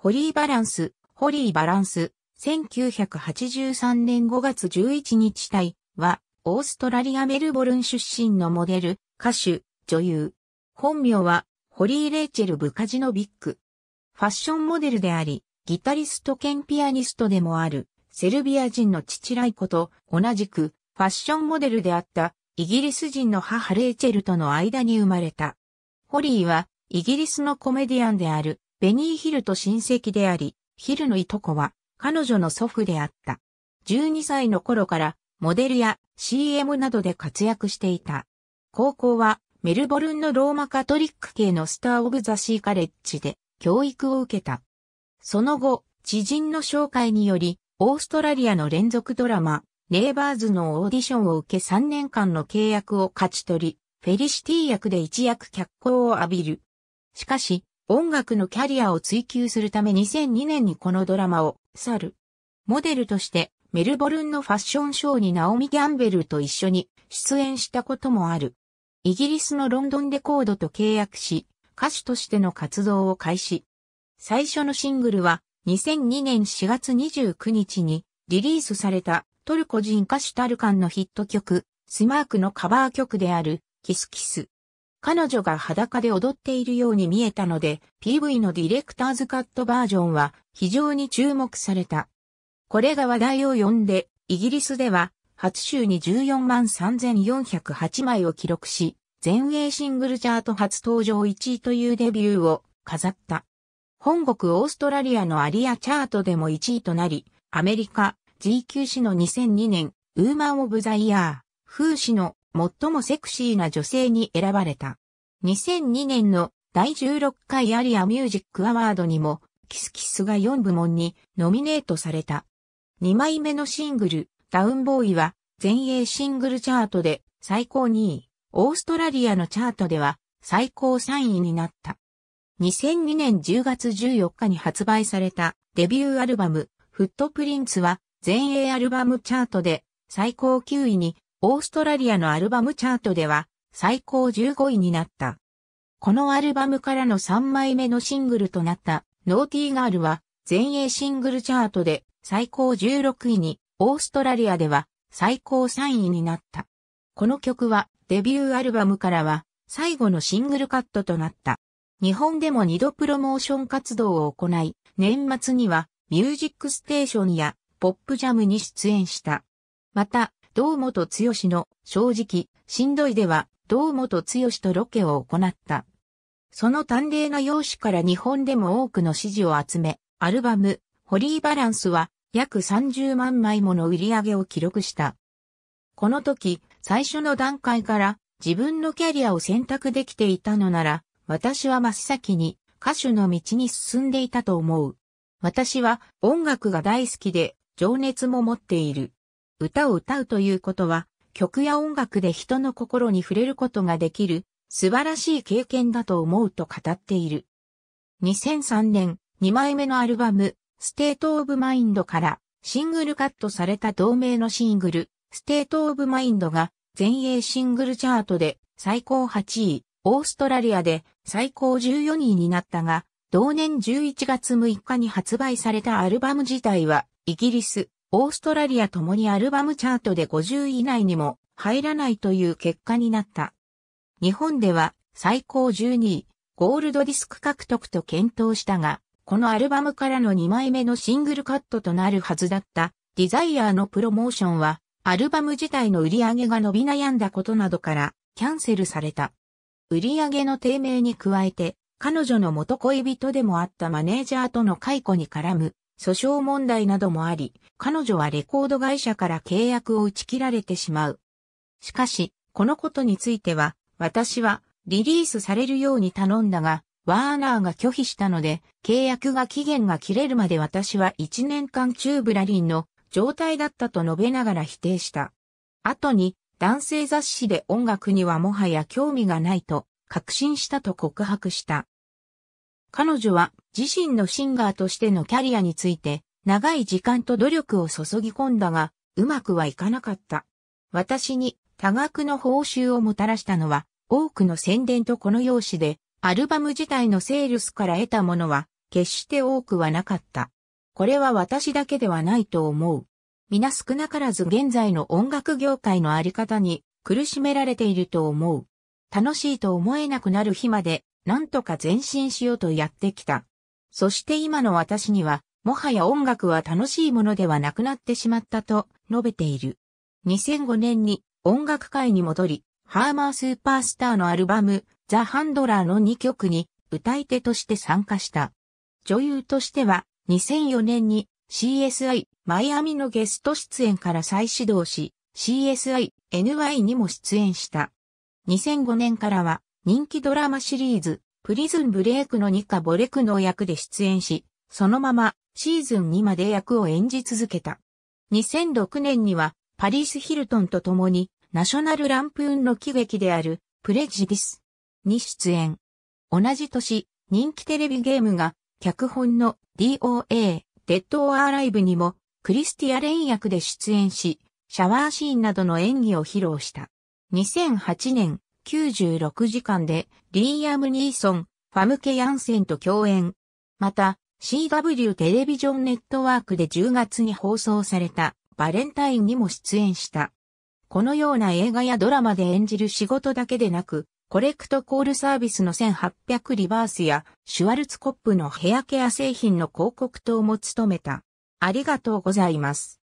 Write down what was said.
ホリーバランス、ホリーバランス、1983年5月11日体は、オーストラリアメルボルン出身のモデル、歌手、女優。本名は、ホリー・レイチェル・ブカジノビック。ファッションモデルであり、ギタリスト兼ピアニストでもある、セルビア人の父ライコと同じく、ファッションモデルであった、イギリス人の母レイチェルとの間に生まれた。ホリーは、イギリスのコメディアンである、ベニー・ヒルと親戚であり、ヒルのいとこは、彼女の祖父であった。12歳の頃から、モデルや CM などで活躍していた。高校は、メルボルンのローマカトリック系のスター・オブ・ザ・シーカレッジで教育を受けた。その後、知人の紹介により、オーストラリアの連続ドラマ、ネイバーズのオーディションを受け3年間の契約を勝ち取り、フェリシティ役で一躍脚光を浴びる。しかし、音楽のキャリアを追求するため2002年にこのドラマを去る。モデルとしてメルボルンのファッションショーにナオミ・ギャンベルと一緒に出演したこともある。イギリスのロンドンレコードと契約し、歌手としての活動を開始。最初のシングルは2002年4月29日にリリースされたトルコ人歌手タルカンのヒット曲、スマークのカバー曲であるキスキス。彼女が裸で踊っているように見えたので、PV のディレクターズカットバージョンは非常に注目された。これが話題を呼んで、イギリスでは初週に14万3408枚を記録し、全英シングルチャート初登場1位というデビューを飾った。本国オーストラリアのアリアチャートでも1位となり、アメリカ、GQ 誌の2002年、ウーマン・オブ・ザ・イヤー、風刺の最もセクシーな女性に選ばれた。2002年の第16回アリアミュージックアワードにも、キスキスが4部門にノミネートされた。2枚目のシングル、ダウンボーイは、全英シングルチャートで最高2位、オーストラリアのチャートでは最高3位になった。2002年10月14日に発売されたデビューアルバム、フットプリンツは全英アルバムチャートで最高9位に、オーストラリアのアルバムチャートでは最高15位になった。このアルバムからの3枚目のシングルとなったノーティーガールは全英シングルチャートで最高16位に、オーストラリアでは最高3位になった。この曲はデビューアルバムからは最後のシングルカットとなった。日本でも2度プロモーション活動を行い、年末にはミュージックステーションやポップジャムに出演した。また、堂本剛の正直、しんどいでは、堂本剛とロケを行った。その淡麗な容姿から日本でも多くの支持を集め、アルバム、ホリーバランスは約30万枚もの売り上げを記録した。この時、最初の段階から自分のキャリアを選択できていたのなら、私は真っ先に歌手の道に進んでいたと思う。私は音楽が大好きで情熱も持っている。歌を歌うということは、曲や音楽で人の心に触れることができる素晴らしい経験だと思うと語っている。2003年、2枚目のアルバム、 State of Mindからシングルカットされた同名のシングル、 State of Mindが全英シングルチャートで最高8位、オーストラリアで最高14位になったが、同年11月6日に発売されたアルバム自体は、イギリス、オーストラリアともにアルバムチャートで50位以内にも入らないという結果になった。日本では最高12位、ゴールドディスク獲得と検討したが、このアルバムからの2枚目のシングルカットとなるはずだったディザイアーのプロモーションは、アルバム自体の売り上げが伸び悩んだことなどからキャンセルされた。売り上げの低迷に加えて、彼女の元恋人でもあったマネージャーとの解雇に絡む訴訟問題などもあり、彼女はレコード会社から契約を打ち切られてしまう。しかし、このことについては、私はリリースされるように頼んだが、ワーナーが拒否したので、契約が期限が切れるまで私は1年間チューブラリンの状態だったと述べながら否定した。後に、男性雑誌で音楽にはもはや興味がないと確信したと告白した。彼女は自身のシンガーとしてのキャリアについて長い時間と努力を注ぎ込んだが、うまくはいかなかった。私に多額の報酬をもたらしたのは多くの宣伝とこの用紙で、アルバム自体のセールスから得たものは決して多くはなかった。これは私だけではないと思う。皆少なからず現在の音楽業界のあり方に苦しめられていると思う。楽しいと思えなくなる日までなんとか前進しようとやってきた。そして今の私にはもはや音楽は楽しいものではなくなってしまったと述べている。2005年に音楽界に戻り、ハーマースーパースターのアルバム、ザ・ハンドラーの2曲に歌い手として参加した。女優としては、2004年に CSI マイアミのゲスト出演から再始動し、CSI NY にも出演した。2005年からは人気ドラマシリーズプリズンブレイクのニカ・ボレクの役で出演し、そのままシーズン2まで役を演じ続けた。2006年にはパリス・ヒルトンと共にナショナル・ランプーンの喜劇であるプレジディスに出演。同じ年、人気テレビゲームが脚本の DOA、デッド・オア・アライブにもクリスティア・レイン役で出演し、シャワーシーンなどの演技を披露した。2008年、96時間でリーアム・ニーソン、ファムケ・ヤンセンと共演。また、CW テレビジョンネットワークで10月に放送されたバレンタインにも出演した。このような映画やドラマで演じる仕事だけでなく、コレクトコールサービスの1800リバースやシュワルツコップのヘアケア製品の広告等も務めた。ありがとうございます。